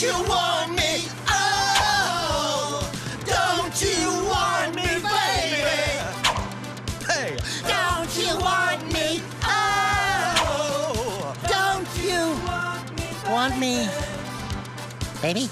Don't you want me? Oh, don't you want me, baby? Hey! Don't you want me? Oh, don't you want me, baby?